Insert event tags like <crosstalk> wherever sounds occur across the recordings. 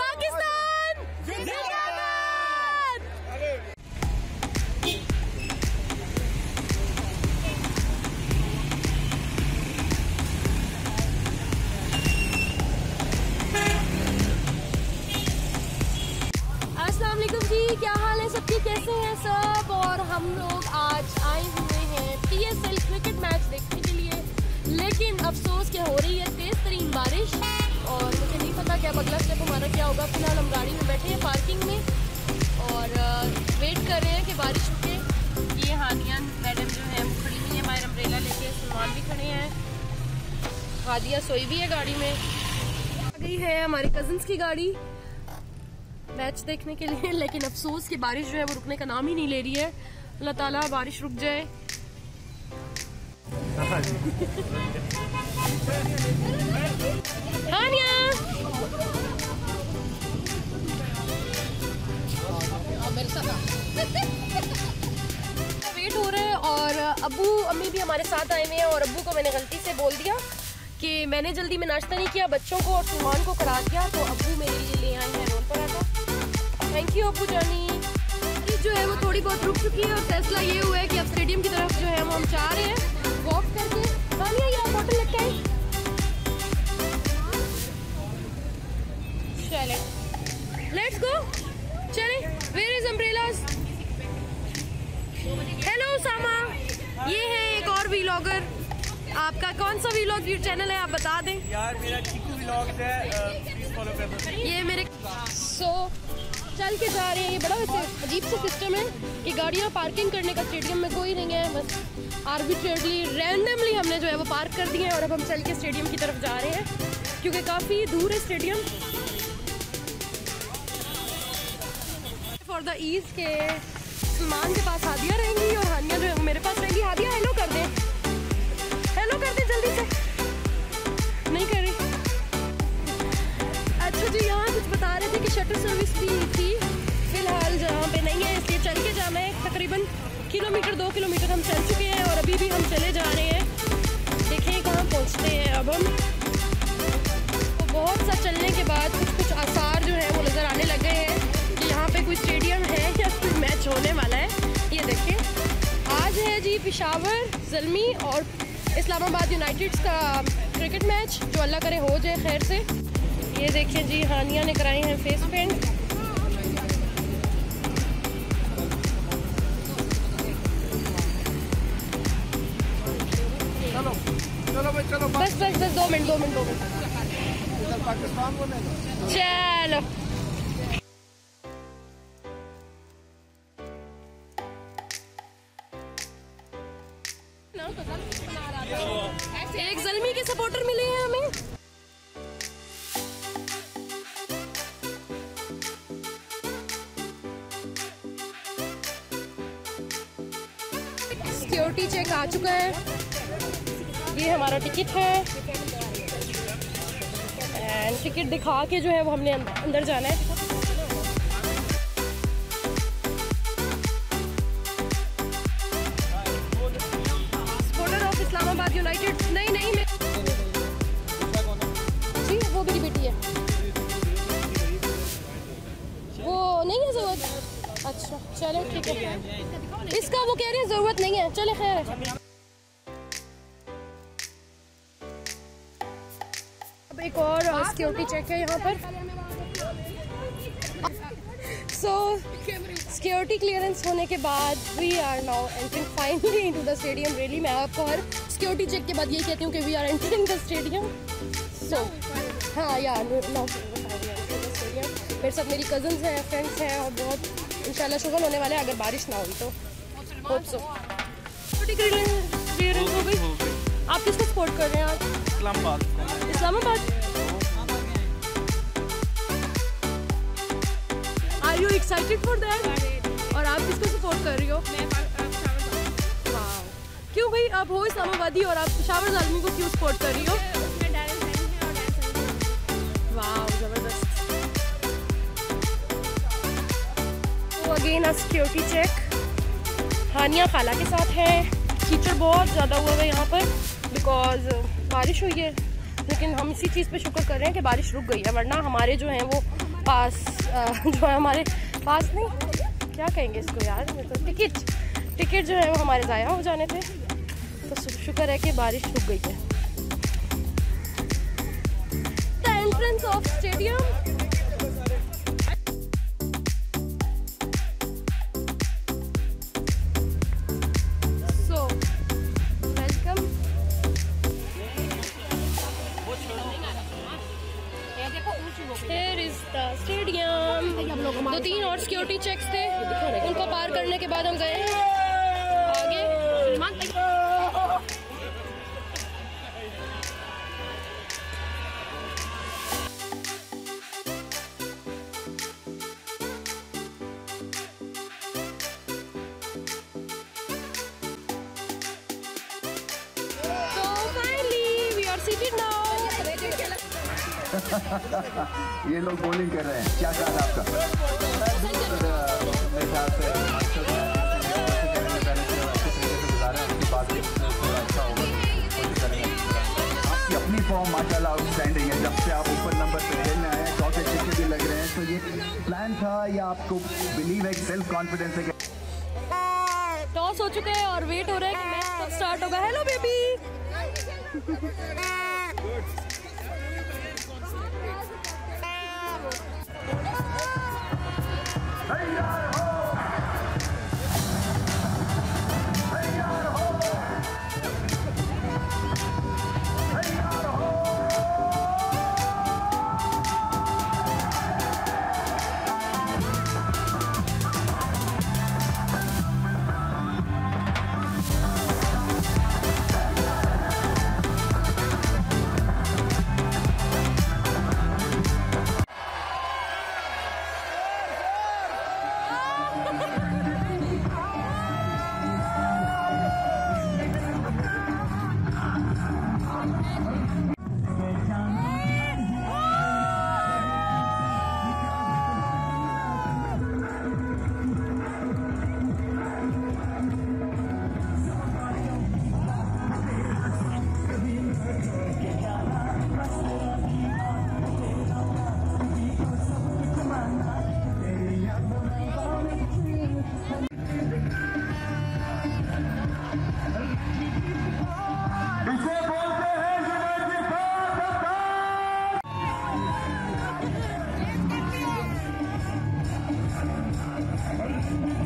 पाकिस्तान होगा फ़िलहाल हम गाड़ी में बैठे हैं पार्किंग में और वेट कर रहे हैं कि बारिश रुके। ये हानिया मैडम जो है, वो खड़ी हुई है। हमारे अम्ब्रेला लेके सलमान भी खड़े हैं। हादिया सोई भी है गाड़ी में। आ गई है हमारे कजन्स की गाड़ी। मैच देखने के लिए, लेकिन अफसोस कि बारिश जो है, वो रुकने का नाम ही नहीं ले रही है। अल्लाह ताला, बारिश रुक जाए। हानिया वेट <laughs> हो रहा है और अबू, अम्मी भी हमारे साथ आए हुए हैं और अबू को मैंने गलती से बोल दिया कि मैंने जल्दी में नाश्ता नहीं किया, बच्चों को और सलमान को करा दिया तो अबू मेरे लिए ले आए हैं roll paratha thank you Abu Jani. जो है वो थोड़ी बहुत रुक चुकी है और फैसला ये हुआ है कि अब स्टेडियम की तरफ़ जो है वो हम चाह रहे हैं। वॉक करके। आप बोतल लेके आई। चले लेट्स गो अम्ब्रेलास हेलो सामा ये है एक और वीलॉगर आपका कौन सा वीलॉग चैनल है आप बता दें? यार मेरा चिकू व्लॉग्स है ये मेरे सो चल के जा रहे हैं ये बड़ा वैसे अजीब सा सिस्टम है कि गाड़ियाँ पार्किंग करने का स्टेडियम में कोई नहीं है बस आर्बिट्रेटली रैंडमली हमने जो है वो पार्क कर दिए हैं और अब हम चल के स्टेडियम की तरफ़ जा रहे हैं क्योंकि काफ़ी दूर है स्टेडियम फॉर द ईज के सलमान के पास हादिया रहेंगी और हानिया जो मेरे पास रहेंगी। हादिया हेलो कर दें। हेलो कर दें जल्दी से। नहीं कर रही। अच्छा जी, यहाँ कुछ बता रहे थे कि शटर सर्विस भी थी फ़िलहाल जहाँ पे नहीं है, इसलिए चल के जाना है। तकरीबन किलोमीटर, दो किलोमीटर हम चल चुके हैं और अभी भी हम चले जा रहे हैं। देखें कहाँ पहुँचते हैं अब हम। पिशावर जलमी और इस्लामाबाद यूनाइटेड्स का क्रिकेट मैच जो अल्लाह करे हो जाए खैर से। ये देखिए जी हानिया ने कराए हैं फेस पेंट बस बस बस दो मिनट दो मिनट दो मिनट। चलो। सिक्योरिटी चेक आ चुका है। ये हमारा टिकट है। एंड टिकट दिखा के जो है वो हमने अंदर जाना है। यूनाइटेड नहीं नहीं वो मेरी बेटी है। वो नहीं है ज़रूरत? अच्छा चलो, ठीक है। इसका वो कह रहे हैं ज़रूरत नहीं है चले खैर है अब एक और सिक्योरिटी चेक है यहाँ पर सो सिक्योरिटी क्लियरेंस होने के बाद we are now entering finally into the stadium really मैं आपको हर सिक्योरिटी चेक के बाद यही कहती हूँ कि we are entering the stadium so हाँ यार नाउ स्टेडियम मेरे साथ मेरी कजन्स हैं फ्रेंड्स हैं और बहुत इंशाल्लाह शुगल होने वाले हैं अगर बारिश ना हुई तो होप सो हो आप किसको सपोर्ट कर रहे हैं आज? Islamabad Islamabad? Are you excited for that और आप किसको सपोर्ट कर रही हो? Wow. क्यों भाई? आप हो इस्लामाबादी और आप शावर आलमी को क्यों सपोर्ट कर रही हो? वाह ज़बरदस्त। तो again a security check Hania खाला के साथ है। कीचड़ बहुत ज़्यादा हुआ है यहाँ पर बिकॉज़ बारिश हुई है। लेकिन हम इसी चीज़ पे शुक्र कर रहे हैं कि बारिश रुक गई है, वरना हमारे जो हैं वो पास जो है हमारे पास नहीं। क्या कहेंगे इसको यार? मतलब टिकट टिकट जो है वो हमारे ज़ाया हो जाने थे। तो शुक्र है कि बारिश रुक गई है। The entrance of stadium security checks थे उनको पार करने के बाद हम गए। <laughs> ये लोग बॉलिंग कर रहे हैं। क्या ख्याल है आपका? मेरे ख्याल से अच्छे अच्छा आपकी अपनी फॉर्म माशाल्लाह आउटस्टैंडिंग है। जब से आप ऊपर नंबर पे खेलने आए हैं चौथे छक्के भी लग रहे हैं तो ये प्लान था या आपको बिलीव है सेल्फ कॉन्फिडेंस है टॉस हो चुके हैं और वेट हो रहा है कि मैच कब स्टार्ट होगा। हेलो बेबी I'm gonna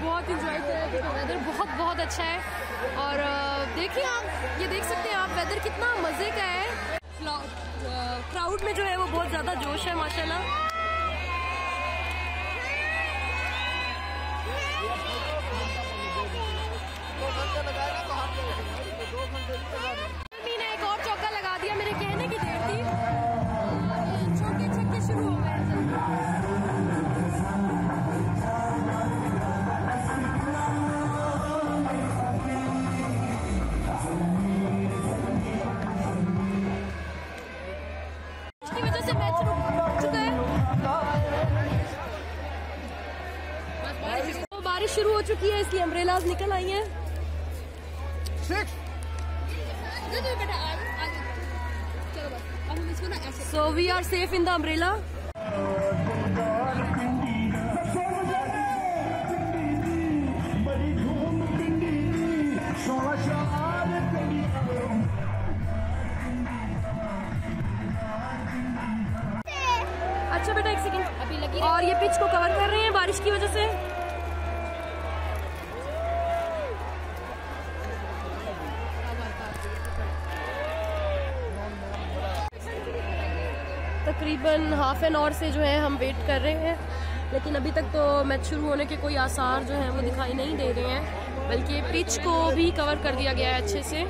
बहुत इंजॉय किया है। वेदर बहुत बहुत अच्छा है। और देखिए आप, ये देख सकते हैं आप वेदर कितना मज़े का है। क्राउड में जो है वो बहुत ज़्यादा जोश है, माशाल्लाह। चुकी है इसलिए अम्ब्रेलाज निकल आई हैं। So we are safe in the umbrella अच्छा बेटा एक सेकंड अभी लगी और ये पिच को कवर कर रहे हैं बारिश की वजह से। तकरीबन हाफ़ एन आवर से जो है हम वेट कर रहे हैं। लेकिन अभी तक तो मैच शुरू होने के कोई आसार जो हैं वो दिखाई नहीं दे रहे हैं, बल्कि पिच को भी कवर कर दिया गया है अच्छे से।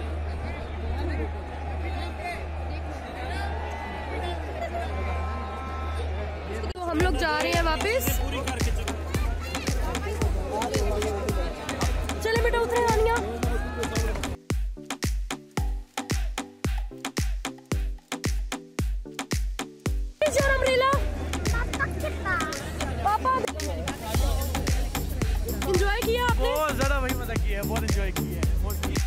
तो हम लोग जा रहे हैं वापस। चले बेटा, उतरे। पापा एंजॉय किया आपने बहुत ज़्यादा भाई मज़ा किया है बहुत एंजॉय किया है बहुत किया।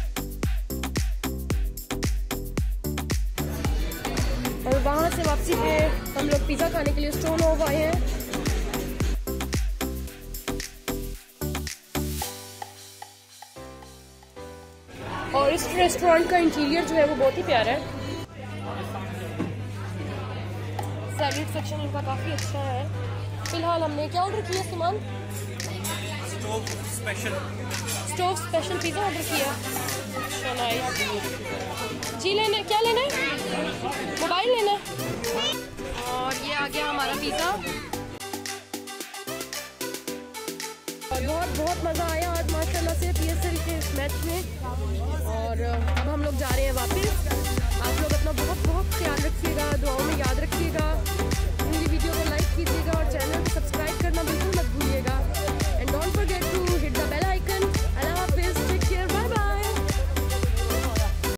और वहाँ से वापसी पे हम लोग पिज़्ज़ा खाने के लिए स्टोन हो गए हैं। और इस रेस्टोरेंट का इंटीरियर जो है वो बहुत ही प्यारा है। सैलड सेक्शन इनका काफ़ी अच्छा है। फ़िलहाल हमने क्या ऑर्डर किया सामान? Stove special stove special pizza order किया। जी लेना क्या लेना है? मोबाइल लेना है। और ये आ गया हमारा पिज़्ज़ा और बहुत बहुत मज़ा आया। मैच में। और, अब हम लोग जा रहे हैं वापस। आप लोग अपना बहुत बहुत ख्याल रखिएगा, दुआओं में याद रखिएगा। मेरी वीडियो को लाइक कीजिएगा और चैनल सब्सक्राइब करना बिल्कुल मत भूलिएगा।